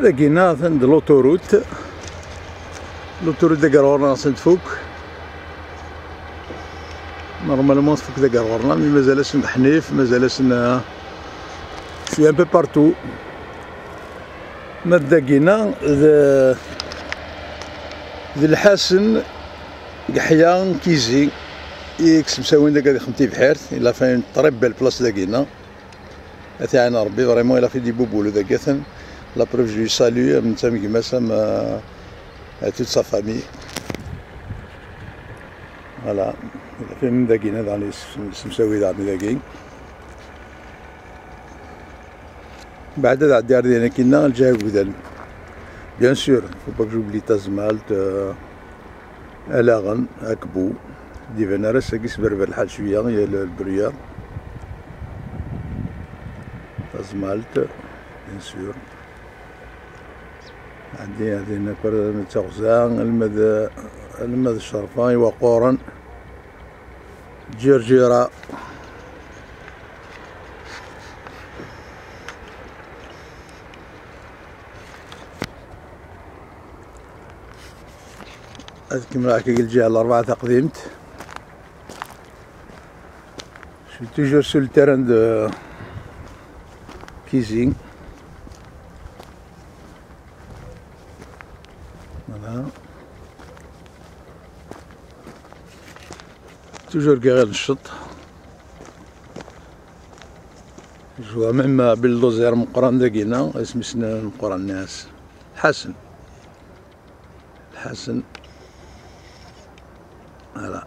لقينا عند لوتوروت لوتوروت دا قرورنا خاصنا تفوك نورمالمون تفوك دا قرورنا مي مازالش حنيف مازالش شوية ان بو بارتو ما داقينا ذا الحسن قحيان كيزي إكس مساوين داك خمتي بحيرت الا فين طريب بالبلاص داكينا اتعانى ربي فريمون الا في دي بوبولو داكاثن لا بروف جو سالو من تام كيما سام توت سا فامي فوالا في من داكينا داني سمساوي داني داكين بعد الدار ديالنا كنا الجهه ودان بيان سور فو با جوبلي تازمالت الاغن اكبو ديفانا راس كيس بربر الحال شوية هي البريا تازمالت بيان سور عندي هذه نكر تغزان المد المد الشرفان وقورا جرجيرة. أذكر معك الجهة الأربعة تقديمت. شو التيران دو كيزين Voilà. توجور كي غير نشط جوا ميم بلدوزير مقران داكينا اسم سنان مقران الناس الحسن الحسن فوالا